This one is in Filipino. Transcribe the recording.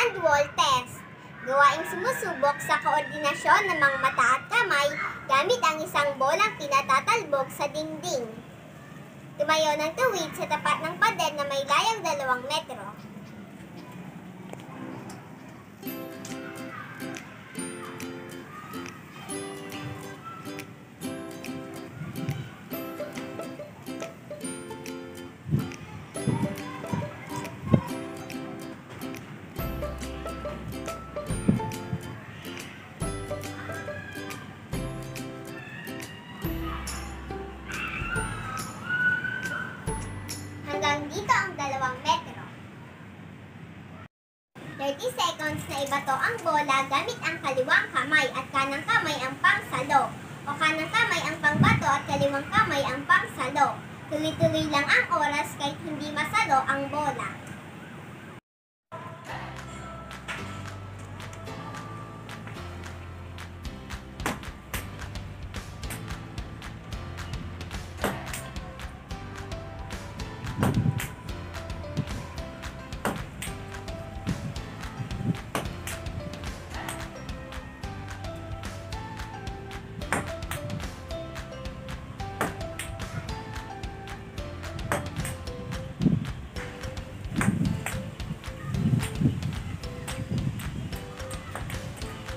hand wall test. Gawaing sumusubok sa koordinasyon ng mga mata at kamay gamit ang isang bolang pinatatalbog sa dingding. Tumayo ng tuwid sa tapat ng pader na may layang dalawang metro. 30 seconds na ibato ang bola gamit ang kaliwang kamay at kanang kamay ang pangsalo o kanang kamay ang pangbato at kaliwang kamay ang pangsalo. Tuloy-tuloy lang ang oras kahit hindi masalo ang bola.